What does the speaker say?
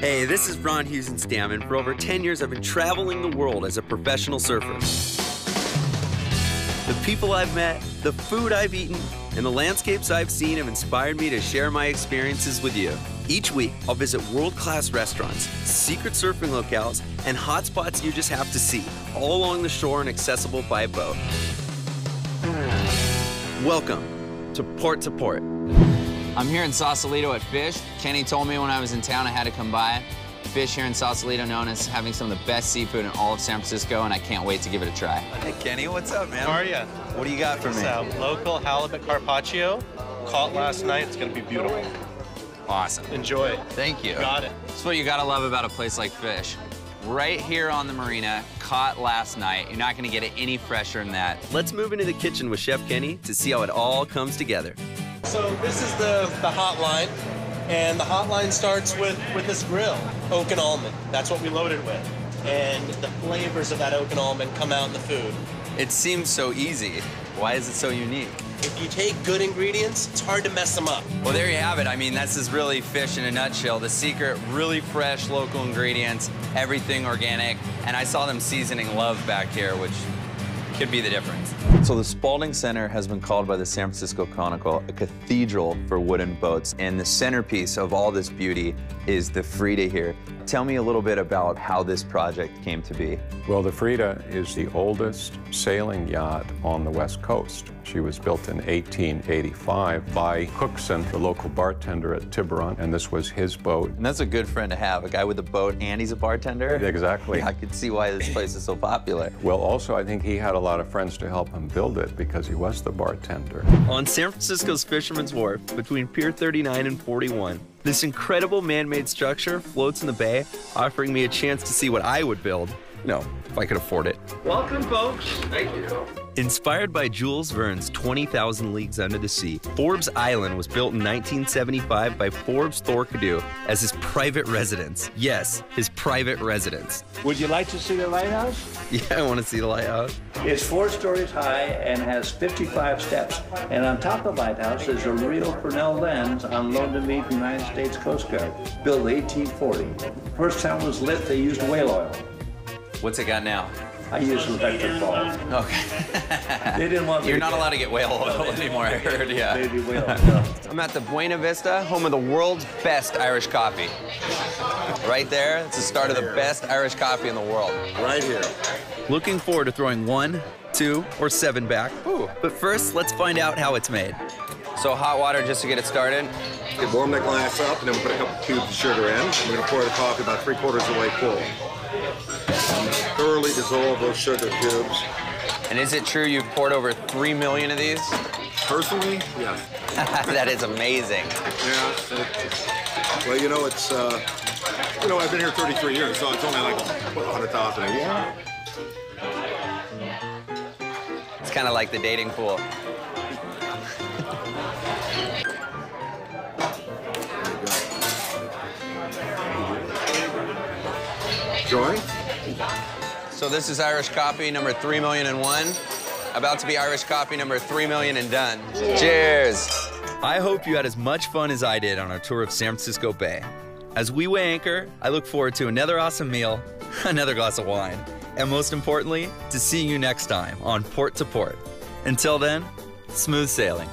Hey, this is Bron Heussenstamm, and for over 10 years I've been traveling the world as a professional surfer. The people I've met, the food I've eaten, and the landscapes I've seen have inspired me to share my experiences with you. Each week, I'll visit world class restaurants, secret surfing locales, and hotspots you just have to see, all along the shore and accessible by boat. Welcome to Port to Port. I'm here in Sausalito at Fish. Kenny told me when I was in town I had to come by. Fish here in Sausalito known as having some of the best seafood in all of San Francisco, and I can't wait to give it a try. Hey, Kenny, what's up, man? How are you? What do you got for me? It's uh, local halibut carpaccio. Caught last night. It's gonna be beautiful. Awesome. Enjoy. Thank you. Got it. That's what you gotta love about a place like Fish. Right here on the marina, caught last night. You're not gonna get it any fresher than that. Let's move into the kitchen with Chef Kenny to see how it all comes together. So this is the the hotline, and the hotline starts with with this grill, oak and almond. That's what we loaded with, and the flavors of that oak and almond come out in the food. It seems so easy. Why is it so unique? If you take good ingredients, it's hard to mess them up. Well, there you have it. I mean, this is really fish in a nutshell. The secret, really fresh local ingredients, everything organic. And I saw them seasoning love back here, which could be the difference. So the Spaulding Center has been called by the San Francisco Chronicle a cathedral for wooden boats, and the centerpiece of all this beauty is the Freda here. Tell me a little bit about how this project came to be. Well, the Freda is the oldest sailing yacht on the West Coast. She was built in 1885 by Cookson, the local bartender at Tiburon, and this was his boat. And that's a good friend to have, a guy with a boat and he's a bartender. Exactly. Yeah, I could see why this place is so popular. Well, also, I think he had a lot of friends to help him build it because he was the bartender. On San Francisco's Fisherman's Wharf, between Pier 39 and 41, this incredible man-made structure floats in the bay, offering me a chance to see what I would build. No, if I could afford it. Welcome, folks. Thank you. Inspired by Jules Verne's 20,000 Leagues Under the Sea, Forbes Island was built in 1975 by Forbes Thor Kiddoo as his private residence. Yes, his private residence. Would you like to see the lighthouse? Yeah, I want to see the lighthouse. It's four stories high and has 55 steps. And on top of the lighthouse is a real Fresnel lens on loan to me from the United States Coast Guard, built in 1840. First time it was lit, they used whale oil. What's it got now? I used electric bulb. Okay. They didn't want You're not get- allowed to get whale oil anymore, I heard, yeah. Baby whale. I'm at the Buena Vista, home of the world's best Irish coffee. Right there, it's the start of the best Irish coffee in the world. Right here. Looking forward to throwing one, two, or seven back. Ooh. But first, let's find out how it's made. So hot water just to get it started. Okay, warm that glass up, and then we'll put a couple cubes of sugar in. We're going to pour the coffee about three quarters of the way full. Thoroughly dissolve those sugar cubes. And is it true you've poured over three million of these? Personally, yes. that is amazing. Yeah. it- well, you know, it's, uh, you know, I've been here 33 years, so it's only like what, 100,000 a year. It's kind of like the dating pool. Joy? So this is Irish coffee number three million and one. About to be Irish coffee number three million and done. Cheers. I hope you had as much fun as I did on our tour of San Francisco Bay. As we weigh anchor, I look forward to another awesome meal, another glass of wine, and most importantly, to seeing you next time on Port to Port. Until then, smooth sailing.